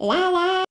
La la.